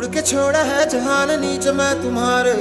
उड़ के छोड़ा है जहान नीच मैं तुम्हारे